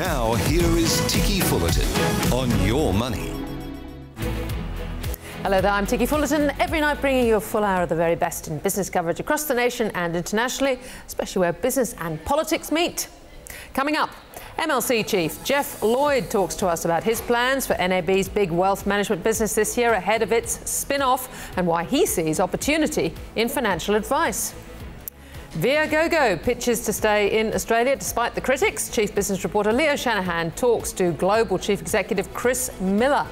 Now, here is Ticky Fullerton on Your Money. Hello there, I'm Ticky Fullerton. Every night bringing you a full hour of the very best in business coverage across the nation and internationally, especially where business and politics meet. Coming up, MLC Chief Geoff Lloyd talks to us about his plans for NAB's big wealth management business this year ahead of its spin off and why he sees opportunity in financial advice. Viagogo pitches to stay in Australia despite the critics. Chief Business Reporter Leo Shanahan talks to Global Chief Executive Cris Miller.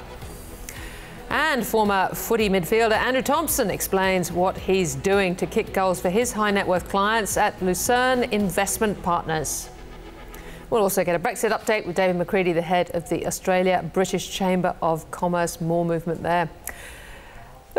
And former footy midfielder Andrew Thompson explains what he's doing to kick goals for his high net worth clients at Lucerne Investment Partners. We'll also get a Brexit update with David McCredie, the head of the Australia British Chamber of Commerce. More movement there.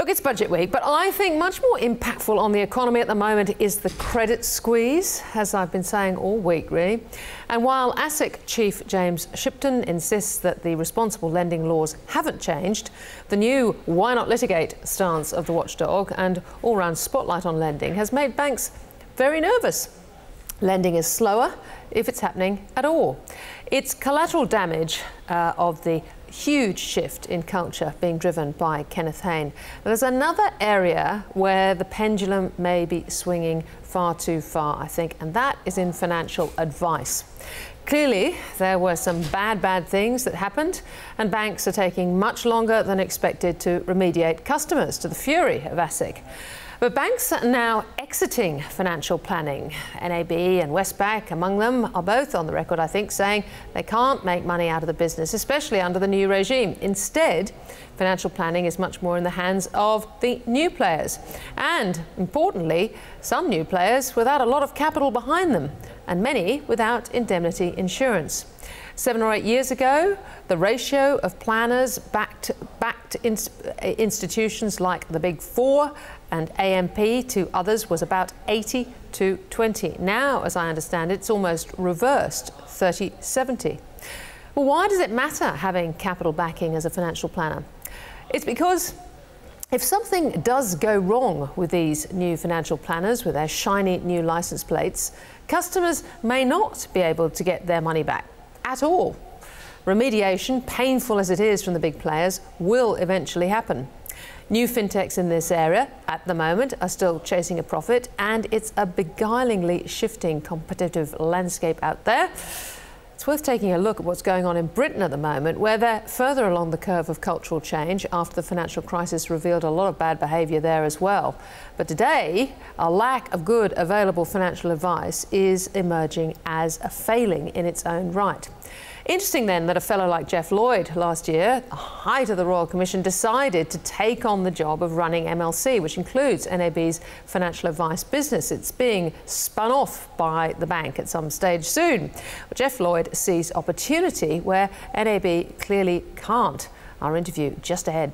Look, it's budget week, but I think much more impactful on the economy at the moment is the credit squeeze, as I've been saying all week, really. And while ASIC Chief James Shipton insists that the responsible lending laws haven't changed, the new why not litigate stance of the watchdog and all round spotlight on lending has made banks very nervous. Lending is slower if it's happening at all. It's collateral damage uh, of the huge shift in culture being driven by Kenneth Hayne. There's another area where the pendulum may be swinging far too far, I think, and that is in financial advice. Clearly, there were some bad, bad things that happened, and banks are taking much longer than expected to remediate customers to the fury of ASIC. But banks are now exiting financial planning. NAB and Westpac, among them, are both on the record, I think, saying they can't make money out of the business, especially under the new regime. Instead, financial planning is much more in the hands of the new players. And importantly, some new players without a lot of capital behind them, and many without indemnity insurance. Seven or eight years ago, the ratio of planners backed, backed in, institutions like the Big Four and AMP to others was about 80 to 20. Now, as I understand it, it's almost reversed 30 70. Well, why does it matter having capital backing as a financial planner? It's because if something does go wrong with these new financial planners with their shiny new license plates, customers may not be able to get their money back at all. Remediation, painful as it is from the big players, will eventually happen. New fintechs in this area at the moment are still chasing a profit, and it's a beguilingly shifting competitive landscape out there. It's worth taking a look at what's going on in Britain at the moment, where they're further along the curve of cultural change after the financial crisis revealed a lot of bad behaviour there as well. But today, a lack of good available financial advice is emerging as a failing in its own right. Interesting then that a fellow like Geoff Lloyd last year, the height of the Royal Commission, decided to take on the job of running MLC, which includes NAB's financial advice business. It's being spun off by the bank at some stage soon. Well, Geoff Lloyd sees opportunity where NAB clearly can't. Our interview just ahead.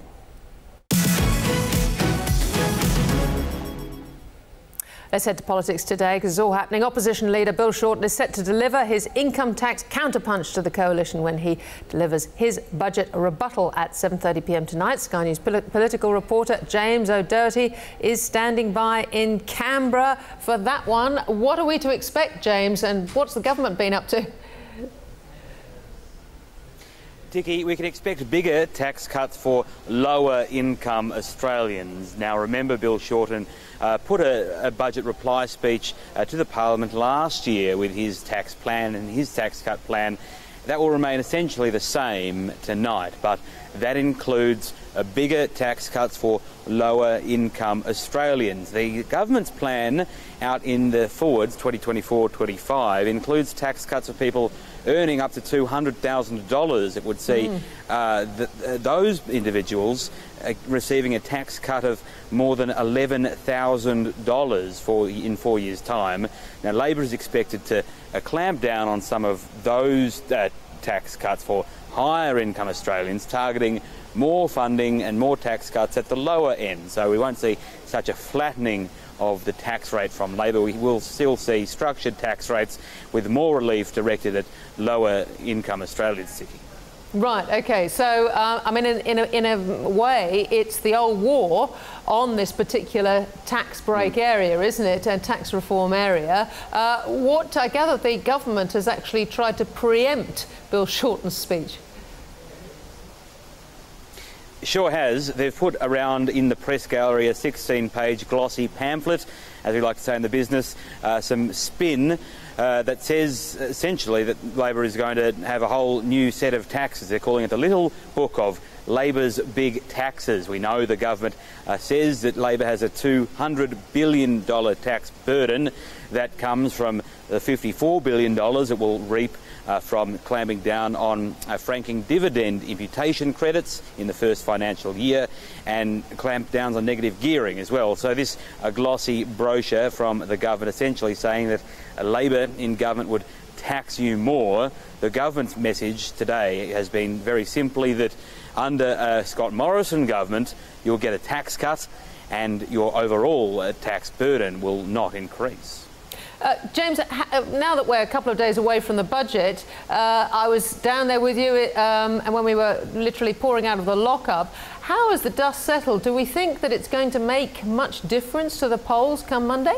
Let's head to politics today because it's all happening. Opposition leader Bill Shorten is set to deliver his income tax counterpunch to the coalition when he delivers his budget rebuttal at 7.30pm tonight. Sky News pol political reporter James O'Doherty is standing by in Canberra for that one. What are we to expect, James, and what's the government been up to? Ticky, we can expect bigger tax cuts for lower income Australians. Now, remember, Bill Shorten uh, put a, a, budget reply speech uh, to the Parliament last year with his tax plan and his tax cut plan. That will remain essentially the same tonight, but that includes uh, bigger tax cuts for lower income Australians. The government's plan out in the forwards 2024 25 includes tax cuts for people earning up to $200,000, it would see mm. uh, th uh, those individuals uh, receiving a tax cut of more than $11,000 for in four years' time. Now, Labor is expected to uh, clamp down on some of those uh, tax cuts for higher income Australians, targeting more funding and more tax cuts at the lower end. So we won't see such a flattening of the tax rate from Labor. We will still see structured tax rates with more relief directed at lower income Australians. Right, okay. So, uh, I mean, in, in, a, in, a, way, it's the old war on this particular tax break mm. area, isn't it? And tax reform area. Uh, what I gather the government has actually tried to preempt Bill Shorten's speech. Sure has. They've put around in the press gallery a 16 page glossy pamphlet, as we like to say in the business, uh, some spin uh, that says essentially that Labor is going to have a whole new set of taxes. They're calling it the Little Book of Labor's Big Taxes. We know the government uh, says that Labor has a $200 billion tax burden that comes from the $54 billion it will reap uh, from clamping down on uh, franking dividend imputation credits in the first financial year and clamp down on negative gearing as well. So this a glossy brochure from the government essentially saying that Labor in government would tax you more. The government's message today has been very simply that under a Scott Morrison government you'll get a tax cut and your overall uh, tax burden will not increase. Uh, James, uh, now that we're a couple of days away from the budget, uh, I was down there with you um, and when we were literally pouring out of the lockup. How has the dust settled? Do we think that it's going to make much difference to the polls come Monday?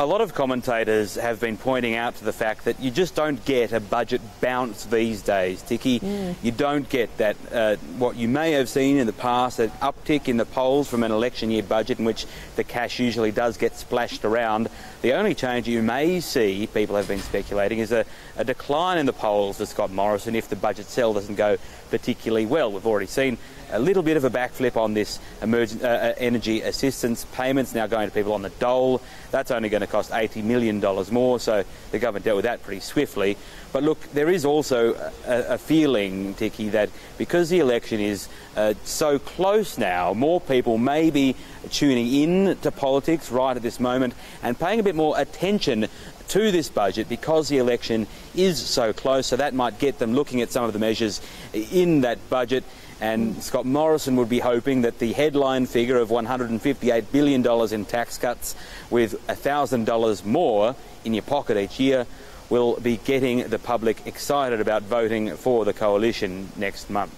A lot of commentators have been pointing out to the fact that you just don't get a budget bounce these days, Ticky. Mm. You don't get that, uh, what you may have seen in the past, an uptick in the polls from an election year budget in which the cash usually does get splashed around. The only change you may see, people have been speculating, is a, a decline in the polls for Scott Morrison if the budget sell doesn't go particularly well. We've already seen a little bit of a backflip on this emergent, uh, uh, energy assistance payments now going to people on the dole. That's only going to cost $80 million more, so the government dealt with that pretty swiftly. But look, there is also a, a feeling, Ticky, that because the election is uh, so close now, more people may be tuning in to politics right at this moment and paying a bit more attention to this budget because the election is so close. So that might get them looking at some of the measures in that budget and Scott Morrison would be hoping that the headline figure of $158 billion in tax cuts with $1,000 more in your pocket each year will be getting the public excited about voting for the coalition next month.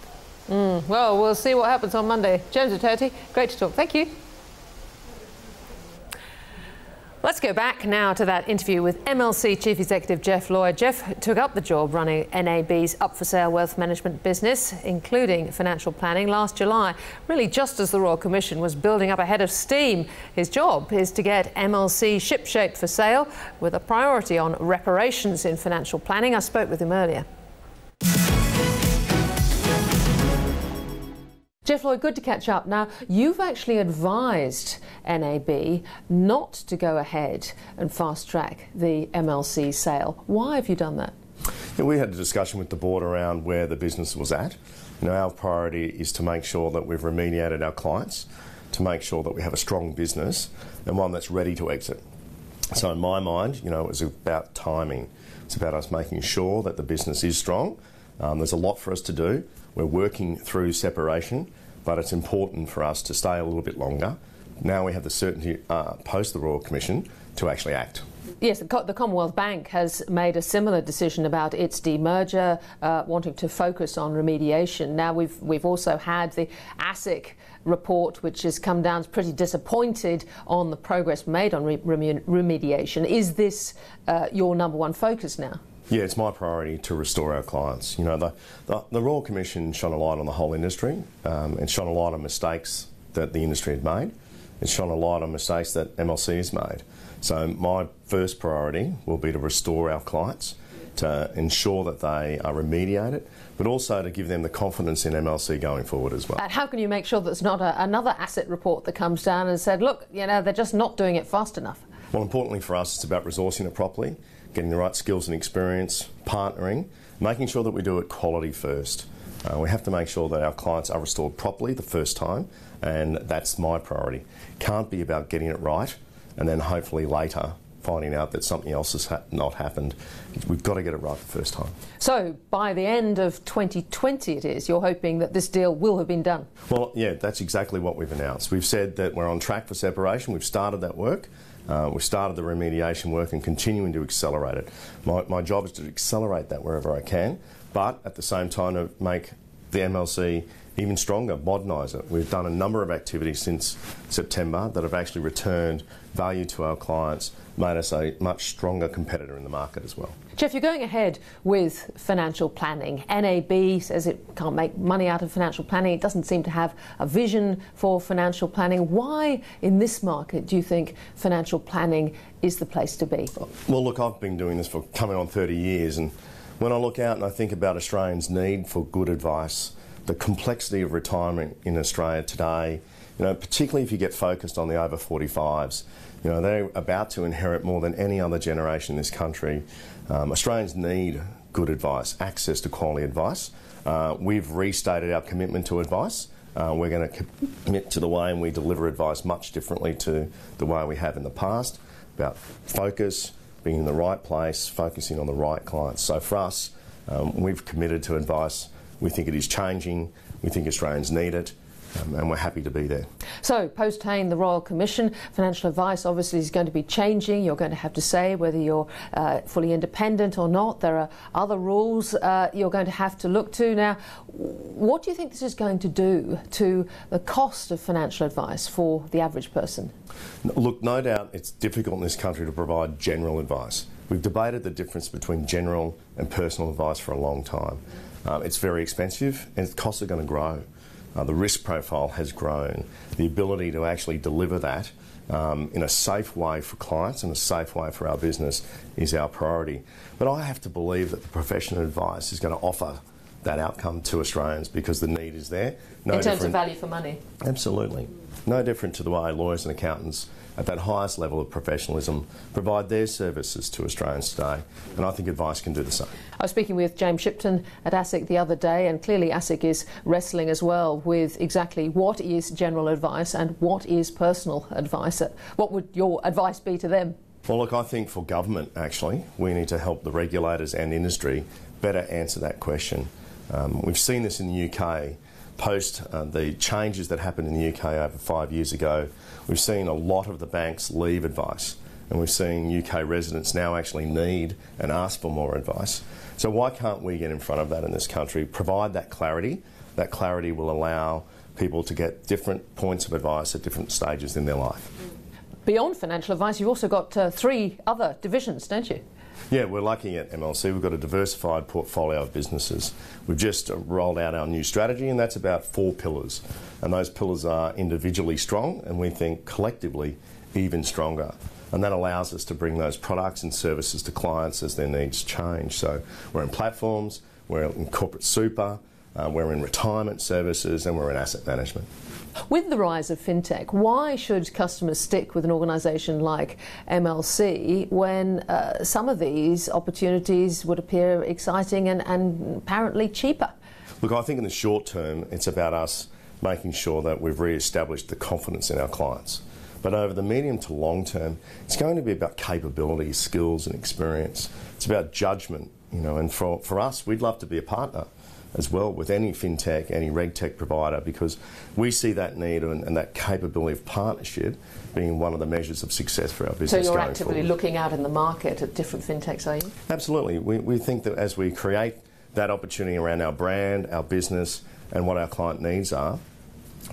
Mm, well, we'll see what happens on Monday. James O'Doherty, great to talk. Thank you. Let's go back now to that interview with MLC Chief Executive Geoff Lloyd. Geoff took up the job running NAB's up for sale wealth management business, including financial planning, last July, really just as the Royal Commission was building up a head of steam. His job is to get MLC shipshape for sale with a priority on reparations in financial planning. I spoke with him earlier. Geoff Lloyd, good to catch up. Now, you've actually advised NAB not to go ahead and fast track the MLC sale. Why have you done that? Yeah, we had a discussion with the board around where the business was at. Know, our priority is to make sure that we've remediated our clients, to make sure that we have a strong business and one that's ready to exit. So, in my mind, you know, it was about timing. It's about us making sure that the business is strong. Um, there's a lot for us to do. We're working through separation, but it's important for us to stay a little bit longer. Now we have the certainty uh, post the Royal Commission to actually act. Yes, the Commonwealth Bank has made a similar decision about its demerger, uh, wanting to focus on remediation. Now we've we've also had the ASIC report, which has come down pretty disappointed on the progress made on re remediation. Is this uh, your number one focus now? Yeah, it's my priority to restore our clients. You know, the, the, the Royal Commission shone a light on the whole industry. Um, it shone a light on mistakes that the industry had made. It shone a light on mistakes that MLC has made. So my first priority will be to restore our clients, to ensure that they are remediated, but also to give them the confidence in MLC going forward as well. And how can you make sure there's not a, another ASIC report that comes down and said, look, you know, they're just not doing it fast enough? Well, importantly for us, it's about resourcing it properly getting the right skills and experience, partnering, making sure that we do it quality first. Uh, we have to make sure that our clients are restored properly the first time, and that's my priority. Can't be about getting it right and then hopefully later finding out that something else has ha not happened. We've got to get it right the first time. So by the end of 2020 it is, you're hoping that this deal will have been done? Well, yeah, that's exactly what we've announced. We've said that we're on track for separation. We've started that work. Uh, we've started the remediation work and continuing to accelerate it. My, my job is to accelerate that wherever I can, but at the same time to make the MLC even stronger, modernise it. We've done a number of activities since September that have actually returned value to our clients, made us a much stronger competitor in the market as well. Geoff, you're going ahead with financial planning. NAB says it can't make money out of financial planning. It doesn't seem to have a vision for financial planning. Why, in this market, do you think financial planning is the place to be? Well, look, I've been doing this for coming on 30 years, and when I look out and I think about Australians' need for good advice, the complexity of retirement in Australia today, you know, particularly if you get focused on the over 45s, you know, they're about to inherit more than any other generation in this country. Um, Australians need good advice, access to quality advice. Uh, we've restated our commitment to advice. Uh, we're going to commit to the way and we deliver advice much differently to the way we have in the past about focus, being in the right place, focusing on the right clients. So for us, um, we've committed to advice we think it is changing. We think Australians need it. Um, and we're happy to be there. So, post Hayne, the Royal Commission, financial advice obviously is going to be changing. You're going to have to say whether you're uh, fully independent or not. There are other rules uh, you're going to have to look to. Now, what do you think this is going to do to the cost of financial advice for the average person? Look, no doubt it's difficult in this country to provide general advice. We've debated the difference between general and personal advice for a long time. Um, it's very expensive and its costs are going to grow. Uh, the risk profile has grown. The ability to actually deliver that um, in a safe way for clients and a safe way for our business is our priority. But I have to believe that the professional advice is going to offer that outcome to Australians because the need is there. No in terms of value for money? Absolutely. No different to the way lawyers and accountants at that highest level of professionalism provide their services to Australians today. And I think advice can do the same. I was speaking with James Shipton at ASIC the other day, and clearly ASIC is wrestling as well with exactly what is general advice and what is personal advice. What would your advice be to them? Well, look, I think for government, actually, we need to help the regulators and industry better answer that question. Um, we've seen this in the UK post uh, the changes that happened in the UK over five years ago, we've seen a lot of the banks leave advice. And we're seeing UK residents now actually need and ask for more advice. So, why can't we get in front of that in this country? Provide that clarity. That clarity will allow people to get different points of advice at different stages in their life. Beyond financial advice, you've also got uh, three other divisions, don't you? Yeah, we're lucky at MLC. We've got a diversified portfolio of businesses. We've just rolled out our new strategy, and that's about four pillars. And those pillars are individually strong, and we think collectively even stronger. And that allows us to bring those products and services to clients as their needs change. So we're in platforms, we're in corporate super, uh, we're in retirement services, and we're in asset management. With the rise of fintech, why should customers stick with an organisation like MLC when uh, some of these opportunities would appear exciting and, and apparently cheaper? Look, I think in the short term, it's about us making sure that we've re established the confidence in our clients. But over the medium to long term, it's going to be about capability, skills, and experience. It's about judgment, you know, and for, for us, we'd love to be a partner as well with any fintech, any regtech provider, because we see that need and, and, that capability of partnership being one of the measures of success for our business. So you're actively forward. looking out in the market at different fintechs, are you? Absolutely. We, we think that as we create that opportunity around our brand, our business, and what our client needs are,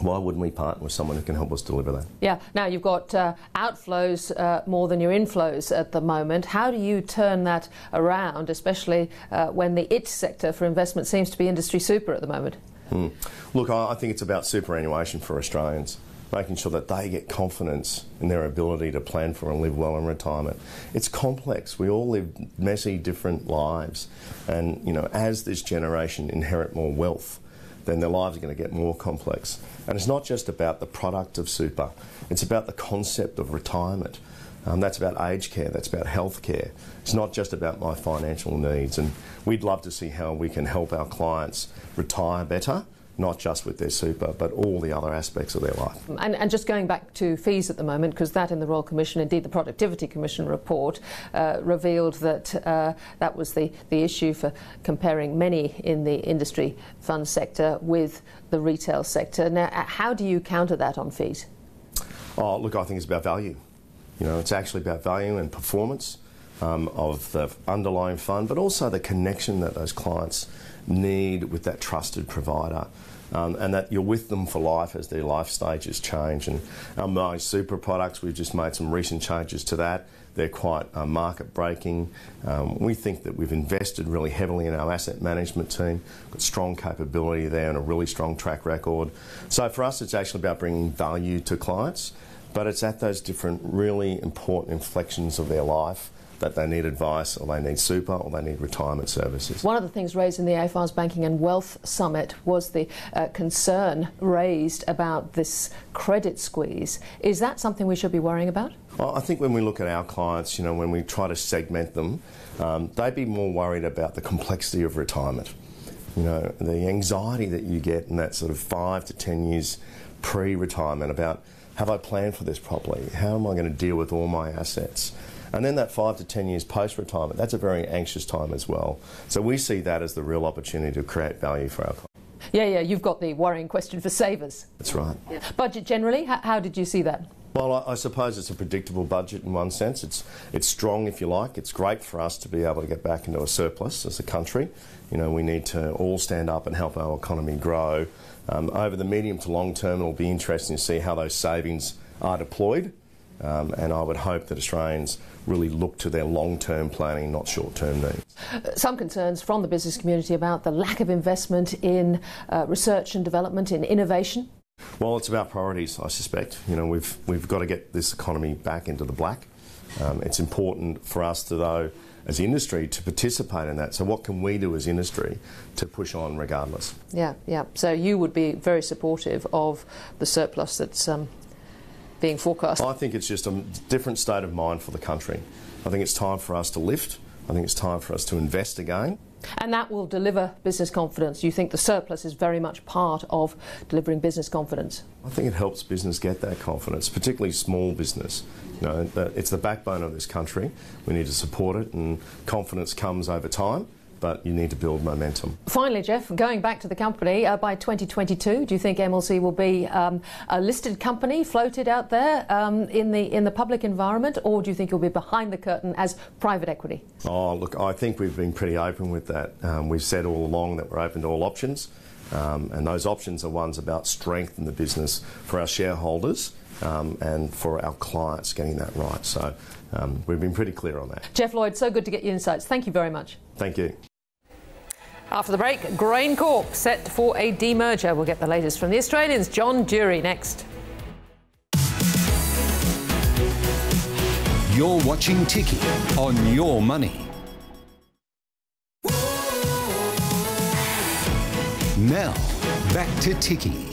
why wouldn't we partner with someone who can help us deliver that? Yeah. Now you've got uh, outflows uh, more than your inflows at the moment. How do you turn that around, especially uh, when the IT sector for investment seems to be industry super at the moment? Hmm. Look, I think it's about superannuation for Australians. Making sure that they get confidence in their ability to plan for and live well in retirement. It's complex. We all live messy, different lives, and you know, as this generation inherit more wealth, then their lives are going to get more complex. And it's not just about the product of super, it's about the concept of retirement. Um, that's about aged care, that's about health care. It's not just about my financial needs. And we'd love to see how we can help our clients retire better not just with their super, but all the other aspects of their life. And, and just going back to fees at the moment, because that in the Royal Commission, indeed the Productivity Commission report, uh, revealed that uh, that was the, the issue for comparing many in the industry fund sector with the retail sector. Now, uh, how do you counter that on fees? Oh, look, I think it's about value. You know, it's actually about value and performance um, of the underlying fund, but also the connection that those clients need with that trusted provider. Um, and that you're with them for life as their life stages change. And our My Super products, we've just made some recent changes to that. They're quite uh, market breaking. Um, we think that we've invested really heavily in our asset management team, got strong capability there and a really strong track record. So for us, it's actually about bringing value to clients, but it's at those different really important inflections of their life that they need advice or they need super or they need retirement services. One of the things raised in the AFR's Banking and Wealth Summit was the uh, concern raised about this credit squeeze. Is that something we should be worrying about? Well, I think when we look at our clients, you know, when we try to segment them, um, they'd be more worried about the complexity of retirement. You know, the anxiety that you get in that sort of five to ten years pre retirement about have I planned for this properly? How am I going to deal with all my assets? And then that five to 10 years post retirement, that's a very anxious time as well. So we see that as the real opportunity to create value for our clients. Yeah, yeah, you've got the worrying question for savers. That's right. Yeah. Budget generally, how, how did you see that? Well, I, I, suppose it's a predictable budget in one sense. It's it's strong, if you like. It's great for us to be able to get back into a surplus as a country. You know, we need to all stand up and help our economy grow. Um, over the medium to long term, it'll be interesting to see how those savings are deployed. Um, and I would hope that Australians really look to their long term planning, not short term needs. Some concerns from the business community about the lack of investment in uh, research and development, in innovation. Well, it's about priorities, I suspect. You know, we've, we've got to get this economy back into the black. Um, it's important for us to, though, as industry, to participate in that. So, what can we do as industry to push on regardless? Yeah, yeah. So, you would be very supportive of the surplus that's um, being forecast? I think it's just a different state of mind for the country. I think it's time for us to lift. I think it's time for us to invest again. And that will deliver business confidence. You think the surplus is very much part of delivering business confidence? I think it helps business get that confidence, particularly small business. You know, it's the backbone of this country. We need to support it, and confidence comes over time but you need to build momentum. Finally, Geoff, going back to the company, uh, by 2022, do you think MLC will be um, a listed company floated out there um, in the in the public environment, or do you think you'll be behind the curtain as private equity? Oh, look, I think we've been pretty open with that. Um, we've said all along that we're open to all options, um, and those options are ones about strengthening the business for our shareholders. Um, and for our clients getting that right. So um, we've been pretty clear on that. Geoff Lloyd, so good to get your insights. Thank you very much. Thank you. After the break, GrainCorp set for a demerger. We'll get the latest from the Australians. John Durie next. You're watching Ticky on Your Money. Now, back to Ticky.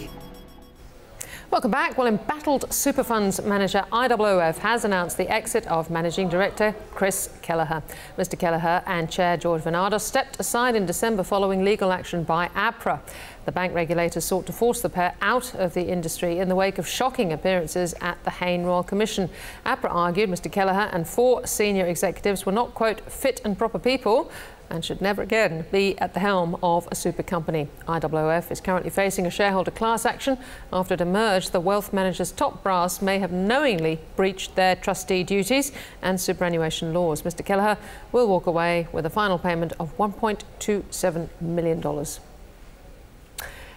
Welcome back. Well, embattled super funds manager IOOF has announced the exit of managing director Chris Kelaher. Mr. Kelaher and chair George Venardos stepped aside in December following legal action by APRA. The bank regulator sought to force the pair out of the industry in the wake of shocking appearances at the Hayne Royal Commission. APRA argued Mr. Kelaher and four senior executives were not, quote, fit and proper people and should never again be at the helm of a super company. IOOF is currently facing a shareholder class action after it emerged the wealth manager's top brass may have knowingly breached their trustee duties and superannuation laws. Mr Kelaher will walk away with a final payment of $1.27 million.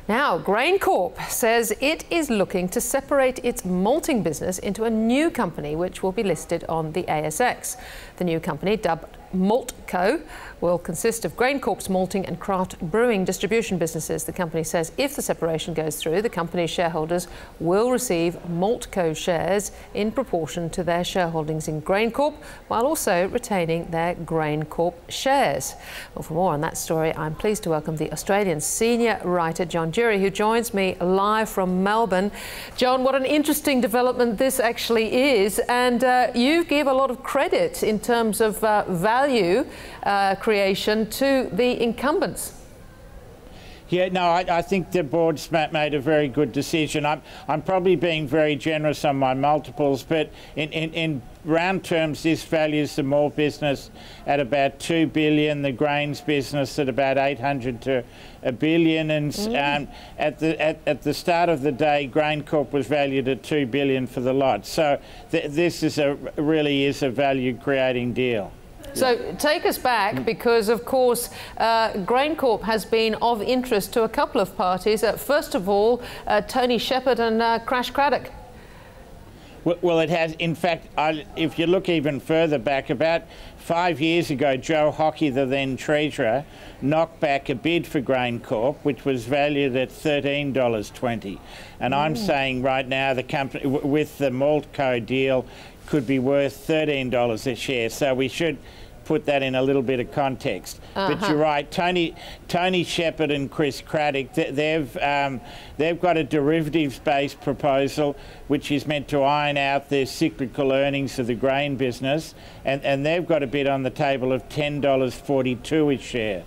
Now, GrainCorp says it is looking to separate its malting business into a new company which will be listed on the ASX. The new company, dubbed Maltco will consist of GrainCorp's malting and craft brewing distribution businesses. The company says if the separation goes through, the company's shareholders will receive Maltco shares in proportion to their shareholdings in GrainCorp, while also retaining their GrainCorp shares. Well, for more on that story, I'm pleased to welcome the Australian senior writer John Durie, who joins me live from Melbourne. John, what an interesting development this actually is, and uh, you give a lot of credit in terms of uh, value uh, creation to the incumbents. Yeah, no, I, I, think the board's made a very good decision. I'm, I'm probably being very generous on my multiples, but in, in, in round terms, this values the malt business at about two billion, the grains business at about 800 to a billion, and mm. um, at the at, at the start of the day, GrainCorp was valued at two billion for the lot. So th this is a really is a value creating deal. So take us back because, of course, uh, GrainCorp has been of interest to a couple of parties. Uh, first of all, uh, Tony Shepherd and uh, Crash Craddock. Well, it has. In fact, I, if you look even further back, about five years ago, Joe Hockey, the then treasurer, knocked back a bid for GrainCorp, which was valued at $13.20. And mm. I'm saying right now, the company, with the Maltco deal, could be worth $13 a share. So we should put that in a little bit of context. Uh -huh. But uh-huh. you're right, Tony Tony Shepherd and Chris Craddock, they've um, they've got a derivatives-based proposal which is meant to iron out their cyclical earnings of the grain business, and and they've got a bid on the table of ten dollars forty-two a share.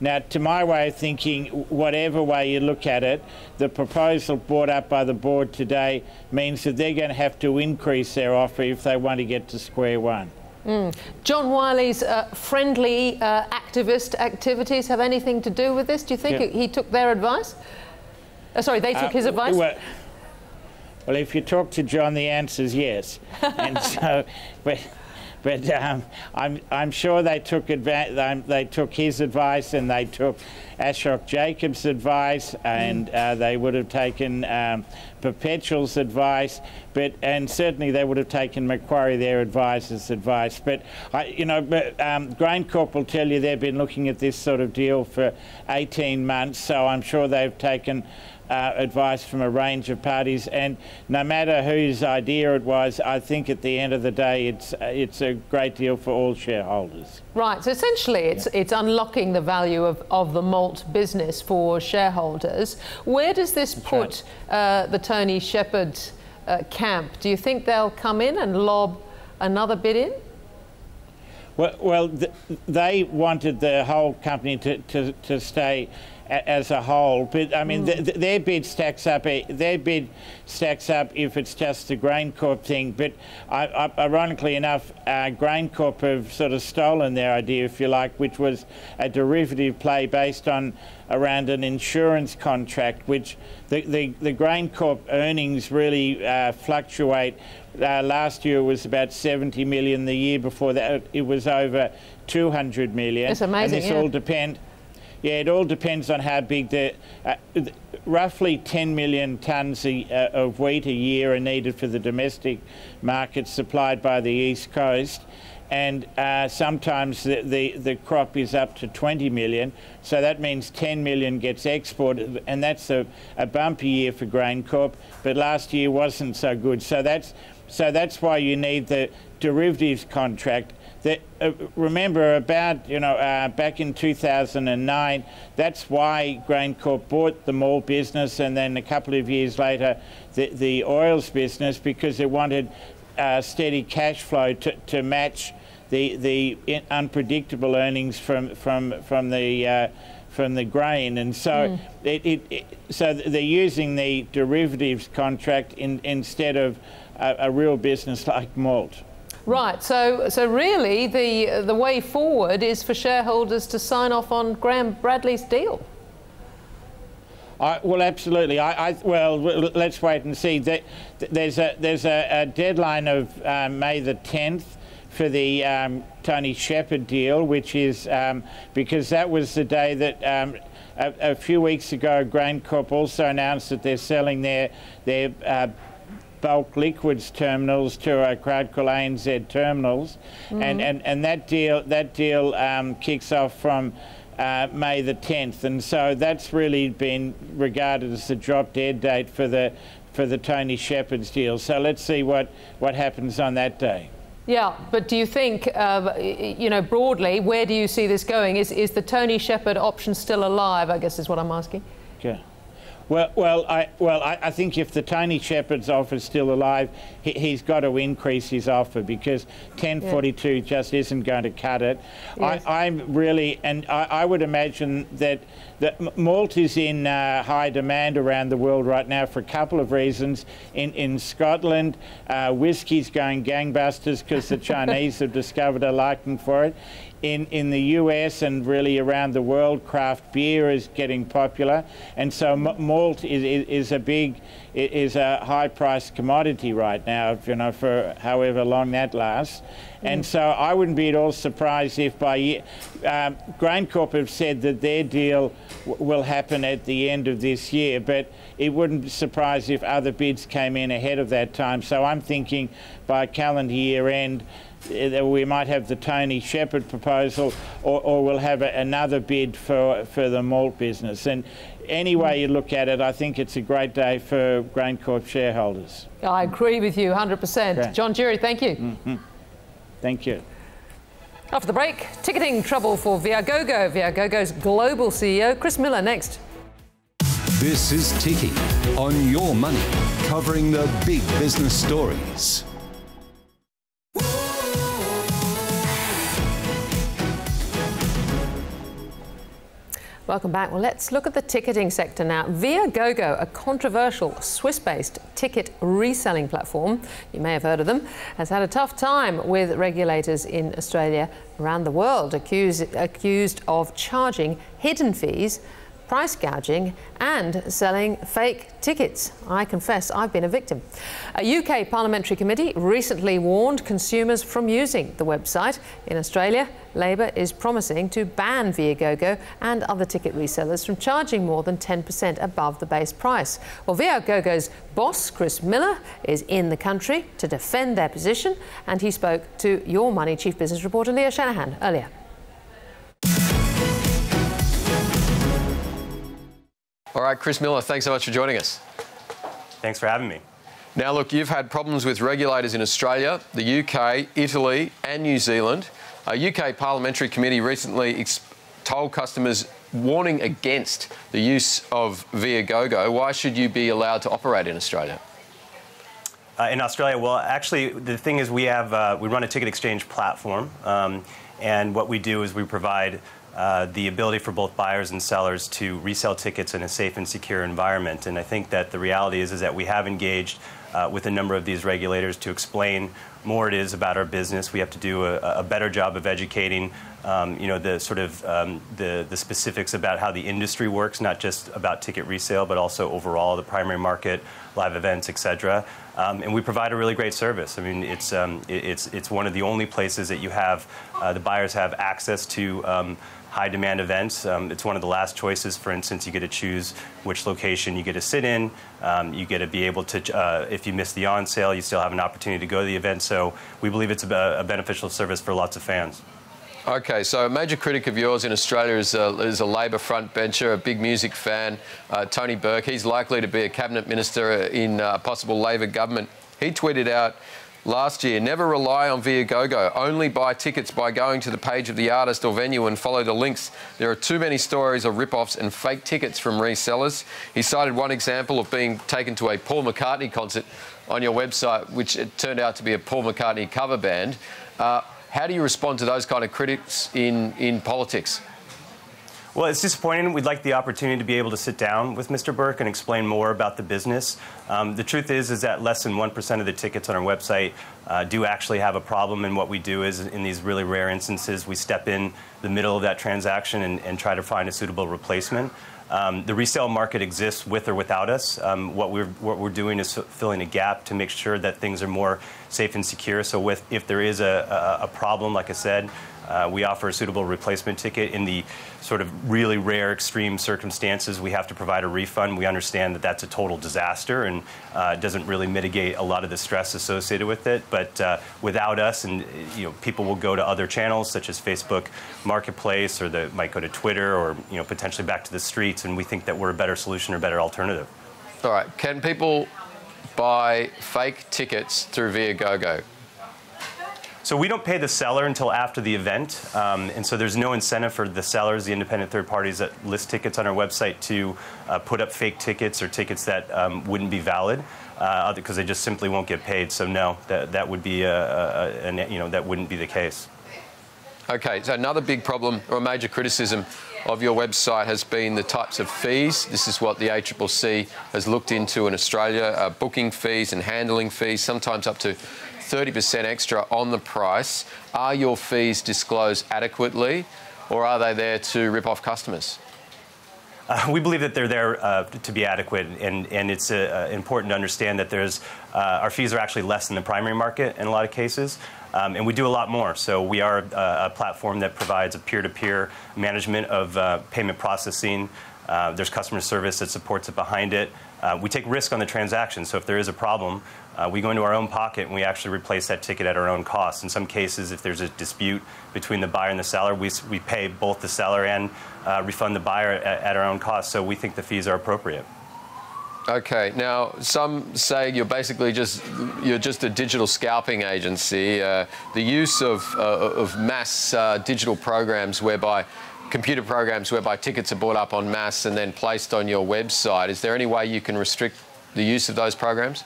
Now, to my way of thinking, whatever way you look at it, the proposal brought up by the board today means that they're going to have to increase their offer if they want to get to square one. Mm. John Wylie's uh, friendly uh, activist activities have anything to do with this? Do you think yeah. he took their advice? Uh, sorry, they took uh, his advice? Well, well, if you talk to John, the answer is yes. and so, but but um, I'm, I'm sure they took, they took his advice and they took Ashok Jacob's advice and mm. uh, they would have taken um, Perpetual's advice, but and certainly they would have taken Macquarie, their advisor's advice. But I, you know, but, um, GrainCorp will tell you they've been looking at this sort of deal for 18 months, so I'm sure they've taken uh, advice from a range of parties, and no matter whose idea it was, I think at the end of the day, it's uh, it's a great deal for all shareholders. Right. So essentially, it's yeah. it's unlocking the value of, of the malt business for shareholders. Where does this That's put right. uh, the Tony Shepherd uh, camp? Do you think they'll come in and lob another bid in? Well, well th they wanted the whole company to, to, to stay as a whole. But I mean, mm. their bid stacks up. Eh, their bid stacks up if it's just a GrainCorp thing. But I, I, ironically enough, uh, GrainCorp have sort of stolen their idea, if you like, which was a derivative play based on around an insurance contract, which the the, the GrainCorp earnings really uh, fluctuate. Uh, last year was about 70 million. The year before that, it was over 200 million. It's amazing. And this yeah. all depend. Yeah, it all depends on how big the. Uh, roughly 10 million tonnes uh, of wheat a year are needed for the domestic market supplied by the East Coast. And uh, sometimes the, the, the, crop is up to 20 million, so that means 10 million gets exported, and that's a, a bumpy year for GrainCorp. But last year wasn't so good, so that's so that's why you need the derivatives contract that, uh, remember about, you know, uh, back in 2009, that's why GrainCorp bought the malt business and then a couple of years later the, the oils business because it wanted uh, steady cash flow to, to match the, the unpredictable earnings from, from, from the uh, from the grain, and so mm. it, it, it, so they're using the derivatives contract in, instead of a, a real business like malt. Right. So, so really, the the way forward is for shareholders to sign off on Graham Bradley's deal. I, well, absolutely. I, I, well, let's wait and see. There's a there's a, a deadline of uh, May the 10th for the um, Tony Shepherd deal, which is um, because that was the day that. Um, a, a, few weeks ago, GrainCorp also announced that they're selling their their uh, bulk liquids terminals to a crowd called ANZ terminals, mm. and, and and that deal that deal um, kicks off from. Uh, May the 10th, and so that's really been regarded as the drop dead date for the for the Tony Shepherd's deal. So let's see what what happens on that day. Yeah, but do you think, uh, you know, broadly, where do you see this going? Is is the Tony Shepherd option still alive? I guess is what I'm asking. Yeah. Well, well, I, well, I, I, think if the Tony Shepherd's offer is still alive, he, has got to increase his offer because 1042 yeah. just isn't going to cut it. Yes. I, am really, and I, I, would imagine that that malt is in uh, high demand around the world right now for a couple of reasons. In in Scotland, uh, whiskey's going gangbusters because the Chinese have discovered a liking for it in, in the US and really around the world, craft beer is getting popular, and so malt is, is, is a big, is a high-priced commodity right now. You know, for however long that lasts, and mm. so I wouldn't be at all surprised if by um, GrainCorp have said that their deal will happen at the end of this year, but it wouldn't surprise if other bids came in ahead of that time. So I'm thinking by calendar year end we might have the Tony Shepherd proposal, or, or we'll have a, another bid for, for the malt business. And any way you look at it, I think it's a great day for GrainCorp shareholders. I agree with you 100%. Okay. John Durie, thank you. Mm-hmm. Thank you. After the break, ticketing trouble for Viagogo. Viagogo's global CEO, Cris Miller, next. This is Ticky on Your Money, covering the big business stories. Welcome back. Well, let's look at the ticketing sector now. Viagogo, a controversial Swiss-based ticket reselling platform, you may have heard of them, has had a tough time with regulators in Australia around the world, accused, accused of charging hidden fees price gouging and selling fake tickets. I confess I've been a victim. A UK parliamentary committee recently warned consumers from using the website. In Australia, Labor is promising to ban Viagogo and other ticket resellers from charging more than 10% above the base price. Well, Viagogo's boss, Cris Miller, is in the country to defend their position, and he spoke to Your Money Chief Business Reporter Leo Shanahan earlier. All right, Cris Miller, thanks so much for joining us. Thanks for having me. Now, look, you've had problems with regulators in Australia, the UK, Italy, and New Zealand. A UK parliamentary committee recently told customers warning against the use of Viagogo. Why should you be allowed to operate in Australia? Uh, in Australia, well, actually, the thing is, we have uh, we run a ticket exchange platform, um, and what we do is we provide uh, the ability for both buyers and sellers to resell tickets in a safe and secure environment. And I think that the reality is, is that we have engaged uh, with a number of these regulators to explain more it is about our business. We have to do a, a better job of educating, um, you know, the sort of um, the, the specifics about how the industry works, not just about ticket resale, but also overall the primary market, live events, et cetera. Um, and we provide a really great service. I mean, it's, um, it, it's, it's one of the only places that you have, uh, the buyers have access to um, high demand events. Um, it's one of the last choices. For instance, you get to choose which location you get to sit in. Um, you get to be able to, uh, if you miss the on sale, you still have an opportunity to go to the event. So we believe it's a, a beneficial service for lots of fans. Okay, so a major critic of yours in Australia is a, is a Labor a big music fan, uh, Tony Burke. He's likely to be a cabinet minister in a possible Labor government. He tweeted out last year. Never rely on Viagogo. Only buy tickets by going to the page of the artist or venue and follow the links. There are too many stories of rip-offs and fake tickets from resellers. He cited one example of being taken to a Paul McCartney concert on your website, which it turned out to be a Paul McCartney cover band. Uh, how do you respond to those kind of critics in, in politics? Well, it's disappointing. We'd like the opportunity to be able to sit down with Mr. Burke and explain more about the business. Um, the truth is, is that less than 1% of the tickets on our website uh, do actually have a problem. And what we do is, in these really rare instances, we step in the middle of that transaction and, and try to find a suitable replacement. Um, the resale market exists with or without us. Um, what, we're, what we're doing is filling a gap to make sure that things are more safe and secure. So with, if there is a, a, a problem, like I said, uh, we offer a suitable replacement ticket. In the sort of really rare, extreme circumstances, we have to provide a refund. We understand that that's a total disaster and uh, doesn't really mitigate a lot of the stress associated with it. But uh, without us, and you know, people will go to other channels such as Facebook Marketplace, or they might go to Twitter, or you know, potentially back to the streets. And we think that we're a better solution or better alternative. All right. Can people buy fake tickets through Viagogo? So we don't pay the seller until after the event, um, and so there's no incentive for the sellers, the independent third parties that list tickets on our website, to uh, put up fake tickets or tickets that um, wouldn't be valid because uh, they just simply won't get paid. So no, that that would be a, a, a, you know that wouldn't be the case. Okay, so another big problem or a major criticism of your website has been the types of fees. This is what the ACCC has looked into in Australia, uh, booking fees and handling fees, sometimes up to 30% extra on the price. Are your fees disclosed adequately or are they there to rip off customers? Uh, we believe that they're there uh, to be adequate, and, and it's uh, important to understand that there's uh, our fees are actually less than the primary market in a lot of cases, um, and we do a lot more. So we are uh, a platform that provides a peer-to-peer management of uh, payment processing. there's customer service that supports it behind it. we take risk on the transaction, so if there is a problem, uh, we go into our own pocket and we actually replace that ticket at our own cost. In some cases, if there's a dispute between the buyer and the seller, we, we pay both the seller and uh, refund the buyer at, at, our own cost. So we think the fees are appropriate. Okay. Now, some say you're basically just you're just a digital scalping agency. Uh, the use of uh, of mass uh, digital programs whereby computer programs whereby tickets are bought up on mass and then placed on your website. Is there any way you can restrict the use of those programs?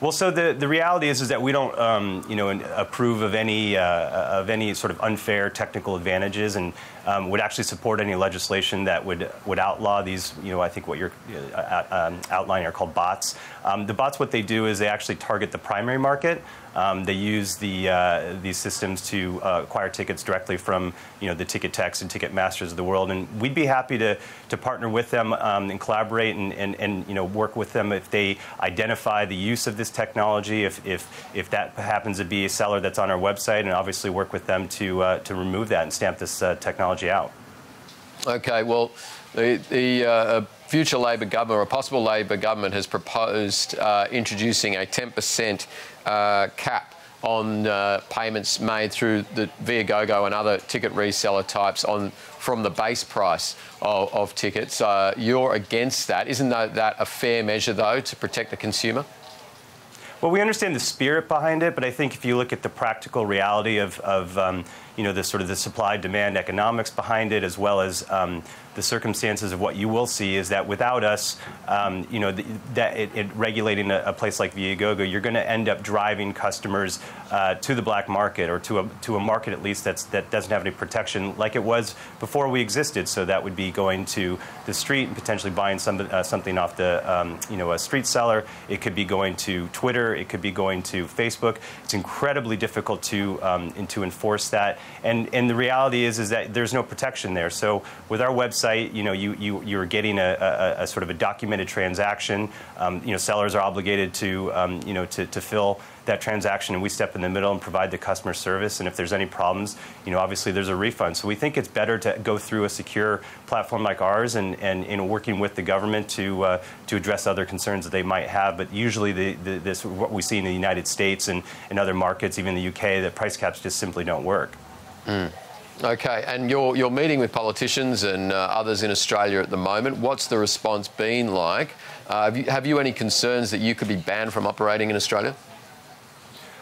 Well, so the, the reality is is that we don't um, you know approve of any uh, of any sort of unfair technical advantages, and um, would actually support any legislation that would would outlaw these. You know, I think what you're uh, uh um, outlining are called bots. Um, the bots, what they do is they actually target the primary market. Um, they use the, uh, these systems to uh, acquire tickets directly from you know, the Ticketeks and Ticketmasters of the world. And we'd be happy to, to partner with them um, and collaborate and, and, and you know, work with them if they identify the use of this technology, if, if, if that happens to be a seller that's on our website, and obviously work with them to, uh, to remove that and stamp this uh, technology out. Okay, well, the, the uh, future Labor government or a possible Labor government has proposed uh, introducing a 10% uh, cap on uh, payments made through the Viagogo and other ticket reseller types on from the base price of, of tickets. Uh, you're against that. Isn't that, that a fair measure, though, to protect the consumer? Well, we understand the spirit behind it, but I think if you look at the practical reality of, of um, you know, the sort of the supply-demand economics behind it, as well as um, the circumstances of what you will see is that without us, um, you know, the, that it, it regulating a, a, place like Viagogo, you're going to end up driving customers uh, to the black market or to a to a market at least that's that doesn't have any protection like it was before we existed. So that would be going to the street and potentially buying some, uh, something off the um, you know a street seller. It could be going to Twitter. It could be going to Facebook. It's incredibly difficult to um, to enforce that. And and the reality is is that there's no protection there. So with our website website, you know, you, you, you're getting a, a, a sort of a documented transaction. Um, you know, sellers are obligated to, um, you know, to, to fill that transaction and we step in the middle and provide the customer service and if there's any problems you know obviously there's a refund so we think it's better to go through a secure platform like ours and and you know working with the government to uh, to address other concerns that they might have but usually the, the, this what we see in the United States and in other markets even the UK that price caps just simply don't work mm. Okay, and you're, you're meeting with politicians and uh, others in Australia at the moment. What's the response been like? Uh, have, you, have you any concerns that you could be banned from operating in Australia?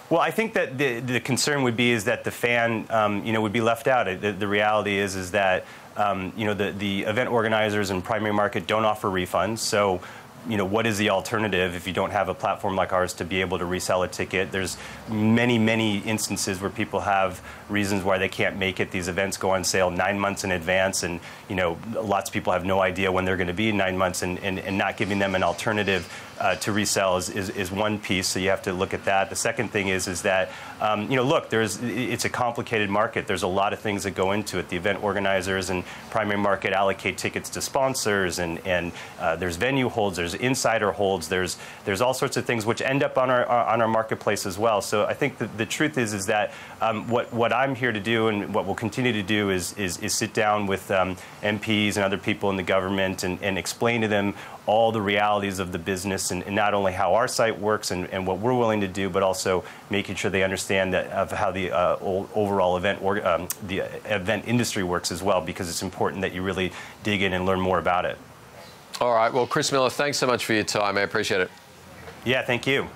Well, I think that the, the concern would be is that the fan, um, you know, would be left out. The, the reality is is that um, you know the, the event organizers and primary market don't offer refunds. So you know, what is the alternative if you don't have a platform like ours to be able to resell a ticket? There's many, many instances where people have reasons why they can't make it. These events go on sale nine months in advance, and you know, lots of people have no idea when they're going to be nine months, and, and, and not giving them an alternative uh, to resell is, is, is, one piece. So you have to look at that. The second thing is is that um, you know, look, there's it's a complicated market. There's a lot of things that go into it. The event organizers and primary market allocate tickets to sponsors, and and uh, there's venue holds, there's insider holds, there's there's all sorts of things which end up on our on our marketplace as well. So I think the, the truth is is that um, what what I'm here to do and what we'll continue to do is is, is sit down with um, MPs and other people in the government and, and explain to them all the realities of the business and, and not only how our site works and, and, what we're willing to do, but also making sure they understand that of how the uh, overall event or um, the event industry works as well, because it's important that you really dig in and learn more about it. All right. Well, Cris Miller, thanks so much for your time. I appreciate it. Yeah, thank you.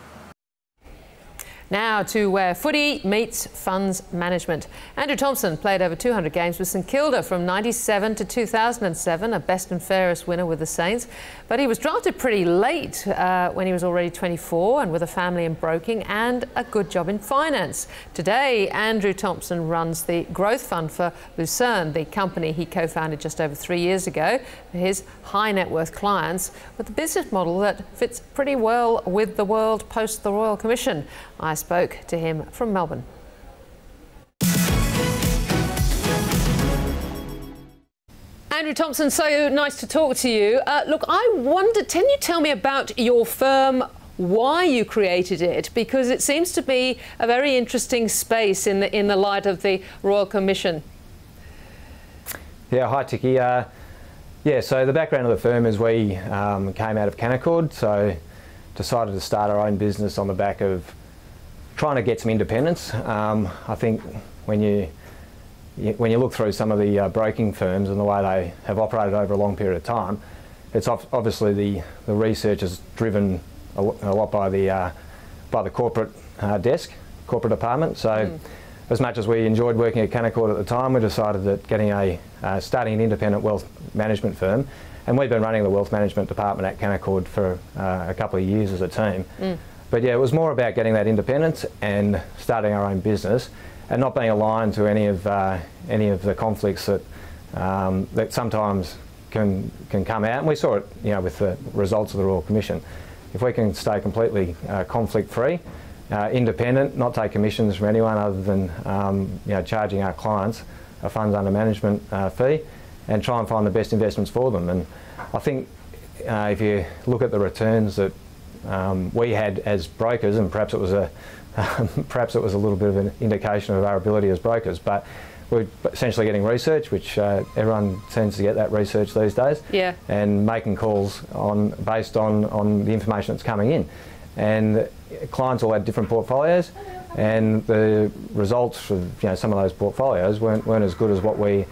Now to where footy meets funds management. Andrew Thompson played over 200 games with St Kilda from 97 to 2007, a best and fairest winner with the Saints. But he was drafted pretty late uh, when he was already 24 and with a family in broking and a good job in finance. Today, Andrew Thompson runs the Growth Fund for Lucerne, the company he co-founded just over three years ago for his high net worth clients with a business model that fits pretty well with the world post the Royal Commission. I spoke to him from Melbourne. Andrew Thompson, so nice to talk to you. Uh, look, I wondered, can you tell me about your firm, why you created it? Because it seems to be a very interesting space in the, in the light of the Royal Commission. Yeah, hi, Ticky. Uh, yeah, so the background of the firm is we um, came out of Canaccord, so decided to start our own business on the back of trying to get some independence. Um, I think when you when you look through some of the uh, broking firms and the way they have operated over a long period of time, it's obviously the, the research is driven a, lot by the uh, by the corporate uh, desk, corporate department. So, mm. as much as we enjoyed working at Canaccord at the time, we decided that getting a uh, starting an independent wealth management firm, and we've been running the wealth management department at Canaccord for uh, a couple of years as a team. Mm. But yeah, it was more about getting that independence and starting our own business, and not being aligned to any of uh, any of the conflicts that um, that sometimes can can come out. And we saw it, you know, with the results of the Royal Commission. If we can stay completely uh, conflict free, uh, independent, not take commissions from anyone other than um, you know charging our clients a funds under management uh, fee, and try and find the best investments for them. And I think uh, if you look at the returns that um, we had as brokers, and perhaps it was a um, perhaps it was a little bit of an indication of our ability as brokers, but we're essentially getting research, which uh, everyone tends to get that research these days, yeah. and making calls on based on, on the information that's coming in. And clients all had different portfolios, and the results of you know, some of those portfolios weren't, weren't as good as what we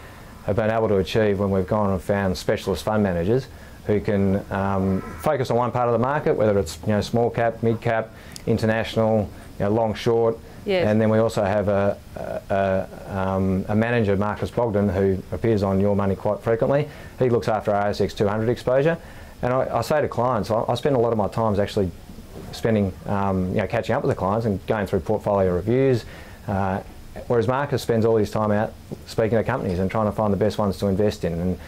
have been able to achieve when we've gone and found specialist fund managers who can um, focus on one part of the market, whether it's you know small cap, mid cap, international, you know, long short. Yes. And then we also have a, a, um, a, manager, Marcus Bogdan, who appears on Your Money quite frequently. He looks after our ASX 200 exposure. And I, I say to clients, I, I, spend a lot of my time actually spending, um, you know, catching up with the clients and going through portfolio reviews. Uh, whereas Marcus spends all his time out speaking to companies and trying to find the best ones to invest in. And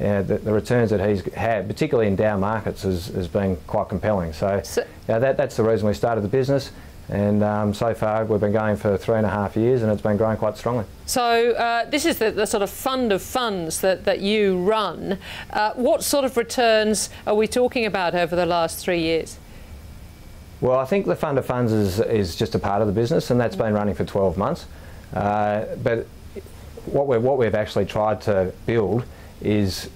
uh, the, the, returns that he's had, particularly in down markets, has, has been quite compelling. So, so that, that's the reason we started the business. And um, so far, we've been going for three and a half years, and it's been growing quite strongly. So uh, this is the, the, sort of fund of funds that, that you run. Uh, what sort of returns are we talking about over the last three years? Well, I think the fund of funds is, is just a part of the business, and that's been running for 12 months. Uh, but what, we what we've actually tried to build is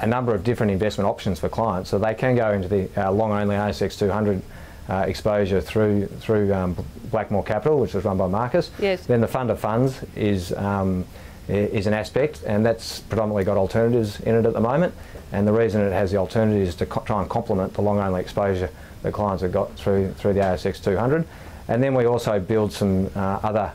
a number of different investment options for clients. So they can go into the uh, long-only ASX 200 uh, exposure through through um, Blackmore Capital, which is run by Marcus. Yes. Then the fund of funds is um, is an aspect, and that's predominantly got alternatives in it at the moment. And the reason it has the alternatives is to try and complement the long-only exposure that clients have got through through the ASX 200. And then we also build some uh, other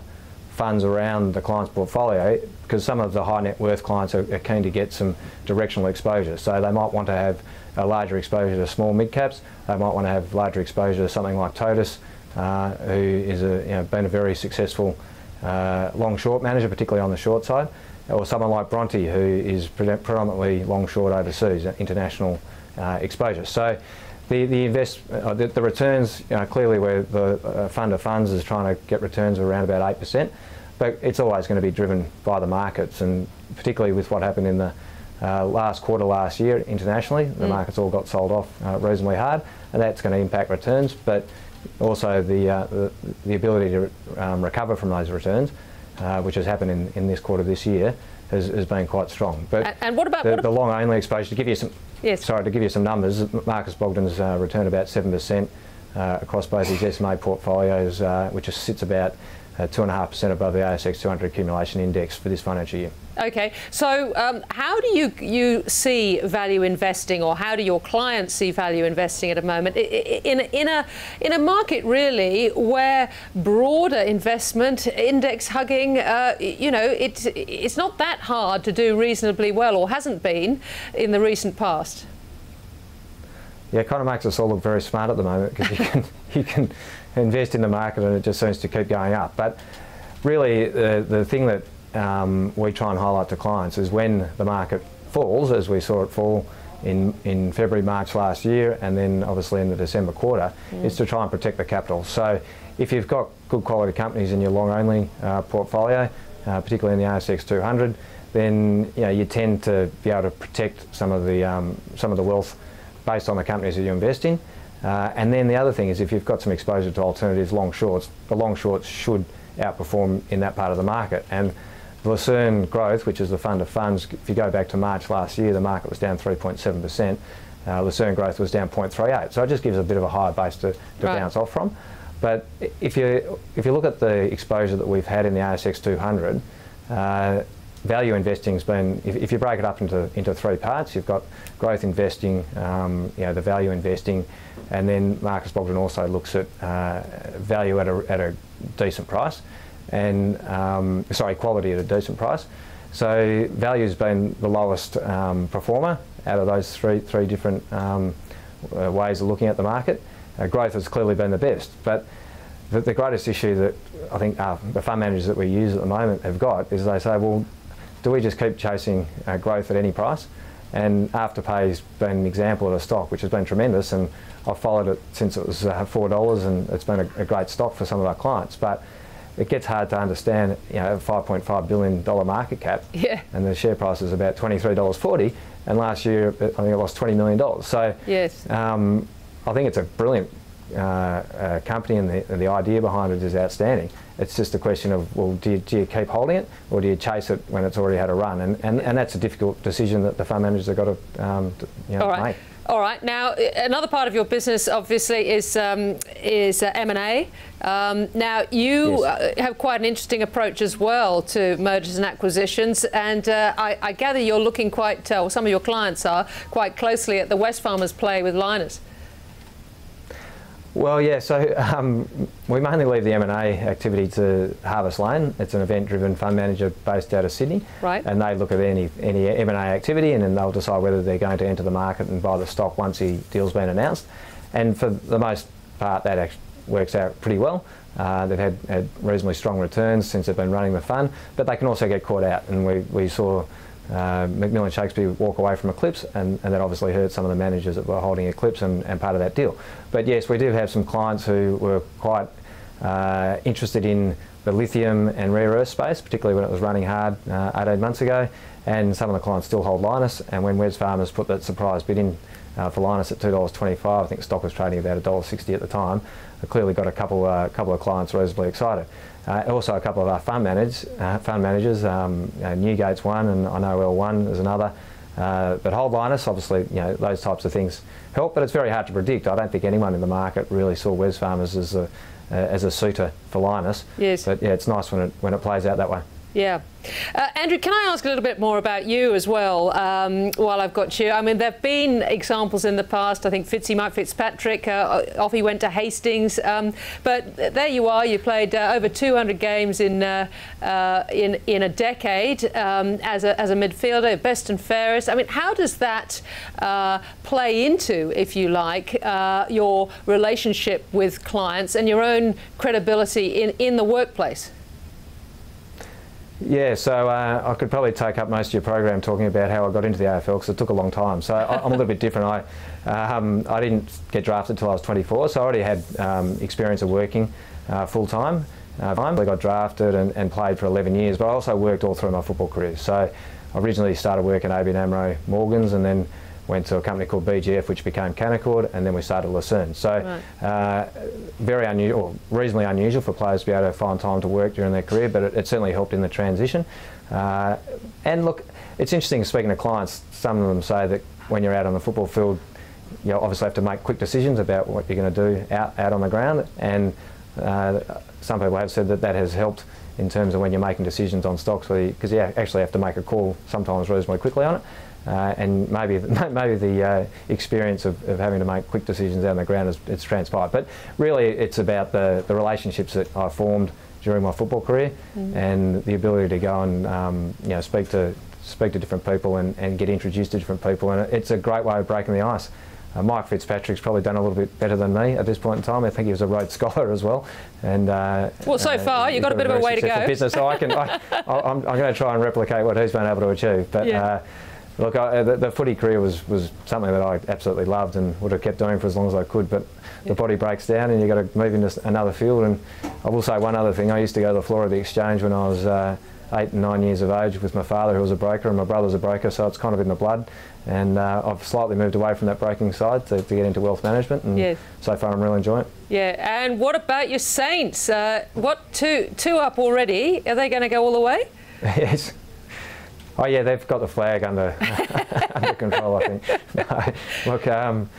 funds around the client's portfolio because some of the high net worth clients are, are, keen to get some directional exposure. So they might want to have a larger exposure to small mid caps. They might want to have larger exposure to something like Totus, uh, who is a, you know, been a very successful uh, long short manager, particularly on the short side, or someone like Bronte, who is predominantly long short overseas, international uh, exposure. So the the invest uh, the, the, returns you know, clearly where the uh, fund of funds is trying to get returns of around about eight percent, but it's always going to be driven by the markets and particularly with what happened in the uh, last quarter last year internationally, the mm. markets all got sold off uh, reasonably hard, and that's going to impact returns, but also the uh, the, the, ability to um, recover from those returns, uh, which has happened in, in this quarter this year, has, has been quite strong. But and, and what about the, what the long only exposure to give you some Yes. Sorry, to give you some numbers, Marcus Bogdan's uh, returned about 7% uh, across both his SMA portfolios, uh, which sits about 2.5% above the ASX 200 accumulation index for this financial year. Okay, so um, how do you you see value investing, or how do your clients see value investing at a moment in in a in a market really where broader investment, index hugging, uh, you know, it's it's not that hard to do reasonably well, or hasn't been in the recent past. Yeah, it kind of makes us all look very smart at the moment because you can you can invest in the market and it just seems to keep going up, but really the the thing that um, we try and highlight to clients is when the market falls, as we saw it fall in, in February, March last year, and then obviously in the December quarter, mm. is to try and protect the capital. So if you've got good quality companies in your long only uh, portfolio, uh, particularly in the ASX 200, then you, know, you tend to be able to protect some of the um, some of the wealth based on the companies that you invest in. Uh, and then the other thing is if you've got some exposure to alternatives, long shorts, the long shorts should outperform in that part of the market. And Lucerne Growth, which is the fund of funds, if you go back to March last year, the market was down 3.7%. Uh, Lucerne Growth was down 0.38. So it just gives a bit of a higher base to, to right. bounce off from. But if you, if you look at the exposure that we've had in the ASX 200, uh, value investing has been, if, if, you break it up into, into three parts, you've got growth investing, um, you know, the value investing, and then Marcus Bogdan also looks at uh, value at a, at a decent price and um, sorry, quality at a decent price. So value's been the lowest um, performer out of those three three different um, uh, ways of looking at the market. Uh, growth has clearly been the best, but the, the greatest issue that I think uh, the fund managers that we use at the moment have got is they say, well, do we just keep chasing uh, growth at any price? And Afterpay's been an example of a stock which has been tremendous, and I've followed it since it was uh, four dollars, and it's been a, a great stock for some of our clients. But it gets hard to understand, you know, a $5.5 billion market cap, yeah. and the share price is about $23.40, and last year I think it lost $20 million. So yes. Um, I think it's a brilliant uh, uh, company, and the, and the idea behind it is outstanding. It's just a question of, well, do you, do you, keep holding it, or do you chase it when it's already had a run? And, and, and that's a difficult decision that the fund managers have got to, um, to you know, make. All right. Now, another part of your business, obviously, is um, is uh, M&A. Um, now, you yes. uh, have quite an interesting approach as well to mergers and acquisitions, and uh, I, I, gather you're looking quite, uh, or some of your clients are, quite closely at the Wesfarmers play with Lynas. Well, yeah. So um, we mainly leave the M&A activity to Harvest Lane. It's an event-driven fund manager based out of Sydney, right? And they look at any any M&A activity, and then they'll decide whether they're going to enter the market and buy the stock once the deal's been announced. And for the most part, that works out pretty well. Uh, they've had, had reasonably strong returns since they've been running the fund, but they can also get caught out, and we we saw uh, McMillan Shakespeare walk away from Eclipx, and, and, that obviously hurt some of the managers that were holding Eclipx and, and, part of that deal. But yes, we do have some clients who were quite uh, interested in the lithium and rare earth space, particularly when it was running hard uh, 18 months ago, and some of the clients still hold Lynas. And when Wesfarmers put that surprise bid in uh, for Lynas at $2.25, I think the stock was trading about $1.60 at the time. I clearly got a couple, uh, couple of clients reasonably excited. Uh, also, a couple of our fund managers, uh, fund managers, um, uh, Newgate's one, and I know L1 is another. Uh, but hold Lynas, obviously, you know those types of things help, but it's very hard to predict. I don't think anyone in the market really saw Wesfarmers as a as a suitor for Lynas. Yes. But yeah, it's nice when it when it plays out that way. Yeah. Uh, Andrew, can I ask a little bit more about you as well um, while I've got you? I mean, there have been examples in the past. I think Fitzy Mike Fitzpatrick, uh, off he went to Hastings. Um, but there you are. You played uh, over 200 games in uh, uh, in in a decade um, as, a, as a midfielder, best and fairest. I mean, how does that uh, play into, if you like, your relationship with clients and your own credibility in, in the workplace? Yeah, so uh, I could probably take up most of your program talking about how I got into the AFL because it took a long time. So I, am a little bit different. I um, I didn't get drafted until I was 24, so I already had um, experience of working uh, full time. Uh, I got drafted and, and, played for 11 years, but I also worked all through my football career. So I originally started working at ABN AMRO Morgans and then went to a company called BGF, which became Canaccord, and then we started Lucerne. So, right. uh, very unusual, reasonably unusual for players to be able to find time to work during their career, but it, it certainly helped in the transition. Uh, and look, it's interesting speaking to clients. Some of them say that when you're out on the football field, you obviously have to make quick decisions about what you're going to do out, out on the ground. And uh, some people have said that that has helped in terms of when you're making decisions on stocks, because you, you actually have to make a call sometimes reasonably quickly on it. Uh, and maybe maybe the uh, experience of, of, having to make quick decisions out on the ground has it's transpired. But really, it's about the, the relationships that I formed during my football career mm. and the ability to go and um, you know speak to speak to different people and, and get introduced to different people. And it's a great way of breaking the ice. Uh, Mike Fitzpatrick's probably done a little bit better than me at this point in time. I think he was a Rhodes Scholar as well. And uh, well, so uh, far you've got, got a bit of a way to go. Business, so I can. I, am going to try and replicate what he's been able to achieve. But yeah. Uh, look, I, the, the, footy career was, was something that I absolutely loved and would have kept doing for as long as I could. But yeah. the body breaks down and you've got to move into another field. And I will say one other thing. I used to go to the floor of the exchange when I was uh, eight and nine years of age with my father, who was a broker, and my brother's a broker, so it's kind of in the blood. And uh, I've slightly moved away from that broking side to, to, get into wealth management, and yeah. so far I'm really enjoying it. Yeah, and what about your Saints? Uh, what two two up already? Are they going to go all the way? yes. Oh yeah, they've got the flag under under control. I think. Look, um,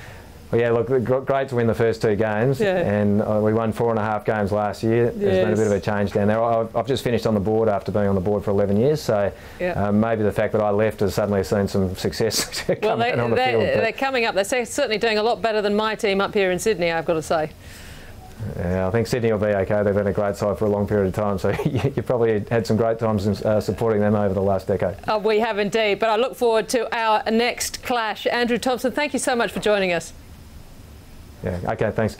well, yeah, look, great to win the first two games, yeah. and uh, we won four and a half games last year. Yes. There's been a bit of a change down there. I've, I've, just finished on the board after being on the board for 11 years, so yeah. um, maybe the fact that I left has suddenly seen some success well, they, on the they're, field. They're coming up. They're certainly doing a lot better than my team up here in Sydney, I've got to say. Yeah, I think Sydney will be okay. They've been a great side for a long period of time, so you, you probably had some great times in, uh, supporting them over the last decade. Oh, we have indeed, but I look forward to our next clash. Andrew Thompson, thank you so much for joining us. Yeah, okay, thanks.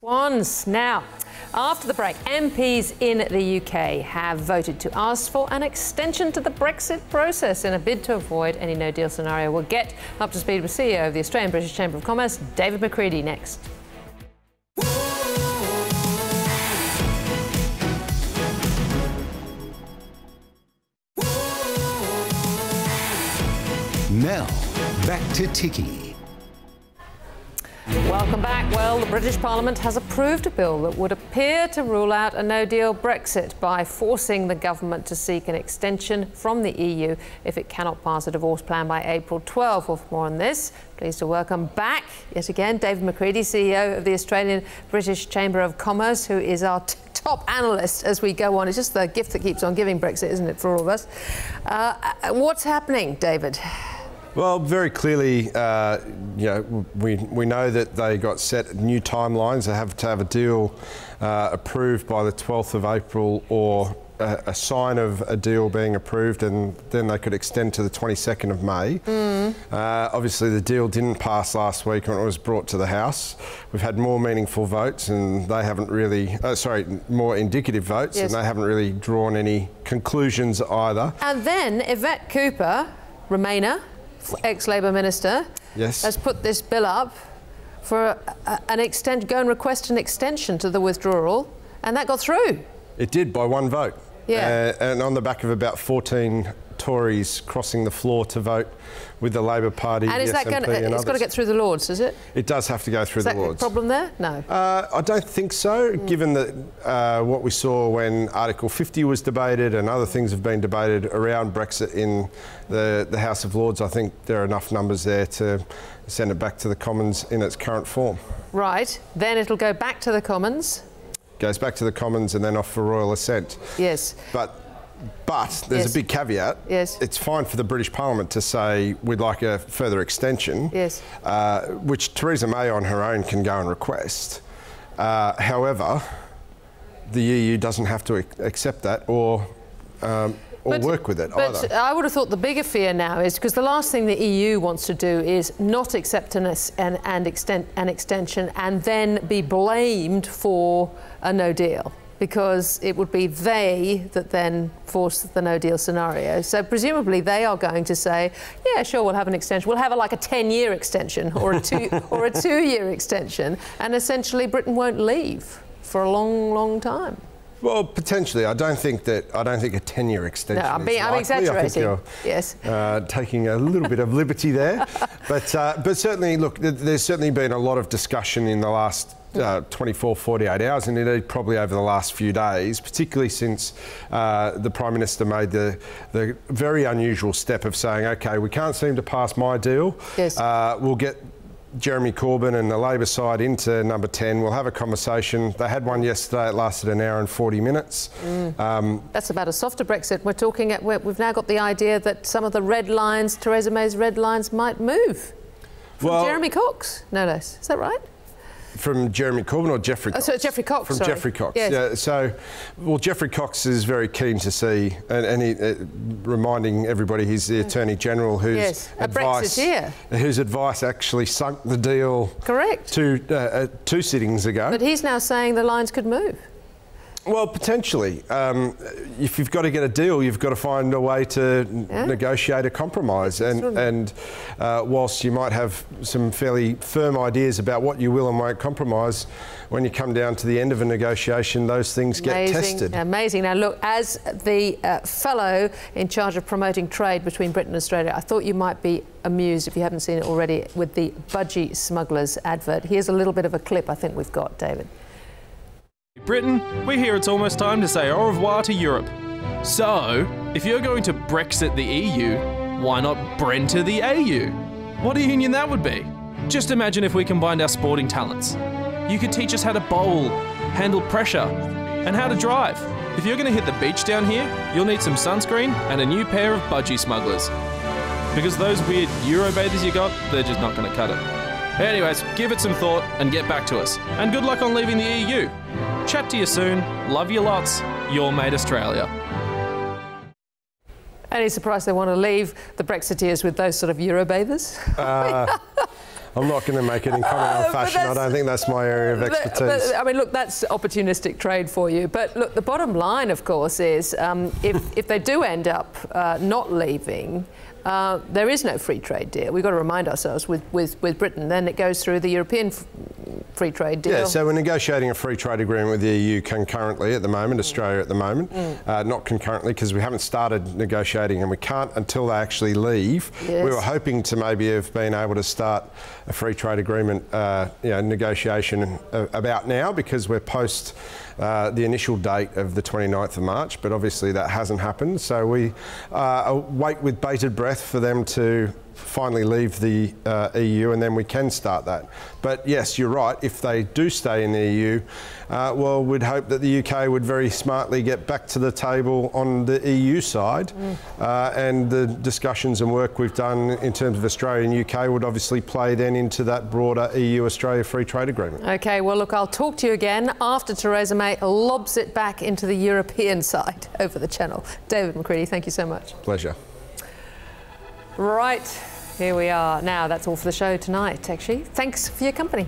Swans. Now, after the break, MPs in the UK have voted to ask for an extension to the Brexit process in a bid to avoid any no deal scenario. We'll get up to speed with CEO of the Australian British Chamber of Commerce, David McCredie, next. Now, back to Ticky. Welcome back. Well, the British Parliament has approved a bill that would appear to rule out a no deal Brexit by forcing the government to seek an extension from the EU if it cannot pass a divorce plan by April 12. Well, for more on this, pleased to welcome back yet again David McCredie, CEO of the Australian British Chamber of Commerce, who is our top analyst as we go on. It's just the gift that keeps on giving Brexit, isn't it, for all of us? Uh, what's happening, David? Well, very clearly, uh, you know, we, we know that they got set new timelines. They have to have a deal uh, approved by the 12th of April or a, a, sign of a deal being approved, and then they could extend to the 22nd of May. Mm. Uh, obviously, the deal didn't pass last week when it was brought to the House. We've had more meaningful votes, and they haven't really, uh, sorry, more indicative votes, yes. and they haven't really drawn any conclusions either. And then Yvette Cooper, Remainer, ex-Labor minister, yes. has put this bill up for a, a, an extent, go and request an extension to the withdrawal, and that got through. It did by one vote. Yeah. Uh, and on the back of about 14 Tories crossing the floor to vote with the Labor Party. And is that going? to? It's got to get through the Lords, is it? It does have to go through is the Lords. Problem there? No. Uh, I don't think so. Mm. Given that uh, what we saw when Article 50 was debated and other things have been debated around Brexit in the the House of Lords, I think there are enough numbers there to send it back to the Commons in its current form. Right. Then it'll go back to the Commons goes back to the Commons and then off for royal assent. Yes. But but there's yes. a big caveat. Yes. It's fine for the British Parliament to say we'd like a further extension. Yes. Uh, which Theresa May on her own can go and request. Uh, however, the EU doesn't have to accept that or. Um, or but, work with it but either. I would have thought the bigger fear now is because the last thing the EU wants to do is not accept an, an, an, extent, an extension and then be blamed for a no deal because it would be they that then force the no deal scenario. So presumably they are going to say, yeah, sure, we'll have an extension. We'll have a, like a 10 year extension or a two or a two year extension, and essentially Britain won't leave for a long, long time. Well, potentially. I don't think that. I don't think a ten-year extension. No, I'm, being, I'm exaggerating. yes. Uh, taking a little bit of liberty there, but uh, but certainly, look, there's certainly been a lot of discussion in the last uh, 24, 48 hours, and indeed probably over the last few days, particularly since uh, the Prime Minister made the, the very unusual step of saying, okay, we can't seem to pass my deal. Yes. Uh, we'll get Jeremy Corbyn and the Labor side into number 10. We'll have a conversation. They had one yesterday, it lasted an hour and 40 minutes. Mm. Um, That's about a softer Brexit. We're talking, at, we've now got the idea that some of the red lines, Theresa May's red lines, might move. From well, Jeremy Cox, no less. Is that right? From Jeremy Corbyn or Geoffrey Cox? Oh, so Geoffrey Cox. From sorry. Geoffrey Cox. Yes. Yeah. So, well, Geoffrey Cox is very keen to see, and, and he, uh, reminding everybody he's the Attorney General whose yes. advice, whose advice actually sunk the deal. Correct. Two uh, uh, two sittings ago. But he's now saying the lines could move. Well, potentially. Um, if you've got to get a deal, you've got to find a way to yeah. negotiate a compromise. And, and uh, whilst you might have some fairly firm ideas about what you will and won't compromise, when you come down to the end of a negotiation, those things amazing, get tested. Amazing. Now, look, as the uh, fellow in charge of promoting trade between Britain and Australia, I thought you might be amused, if you haven't seen it already, with the budgie smugglers advert. Here's a little bit of a clip I think we've got, David. Britain, we hear it's almost time to say au revoir to Europe. So, if you're going to Brexit the EU, why not Brenta the AU? What a union that would be. Just imagine if we combined our sporting talents. You could teach us how to bowl, handle pressure, and how to drive. If you're going to hit the beach down here, you'll need some sunscreen and a new pair of budgie smugglers. Because those weird Eurobathers you got, they're just not going to cut it. Anyways, give it some thought and get back to us. And good luck on leaving the EU. Chat to you soon. Love you lots. Your mate Australia. Any surprise they want to leave the Brexiteers with those sort of Eurobathers? Uh, I'm not going to make any comment on uh, fashion. I don't think that's my area of expertise. But, I mean, look, that's opportunistic trade for you. But look, the bottom line, of course, is um, if, if they do end up uh, not leaving, uh, there is no free trade deal. We've got to remind ourselves with, with, with Britain. Then it goes through the European free trade deal. Yeah, so we're negotiating a free trade agreement with the EU concurrently at the moment, Australia at the moment. Mm. Uh, not concurrently because we haven't started negotiating and we can't until they actually leave. Yes. We were hoping to maybe have been able to start a free trade agreement uh, you know, negotiation uh, about now because we're post uh, the initial date of the 29th of March, but obviously that hasn't happened. So we uh, wait with bated breath for them to finally leave the uh, EU and then we can start that. But yes, you're right. If they do stay in the EU, uh, well, we'd hope that the UK would very smartly get back to the table on the EU side. Mm. Uh, and the discussions and work we've done in terms of Australia and UK would obviously play then into that broader EU Australia free trade agreement. OK, well, look, I'll talk to you again after Theresa May lobs it back into the European side over the channel. David McCredie, thank you so much. Pleasure. Right, here we are. Now, that's all for the show tonight, actually. Thanks for your company.